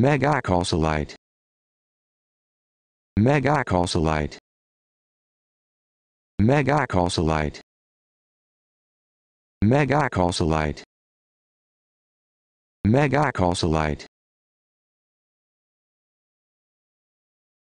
Megacausalite. Megacausalite. Megacausalite. Megacausalite. Megacausalite.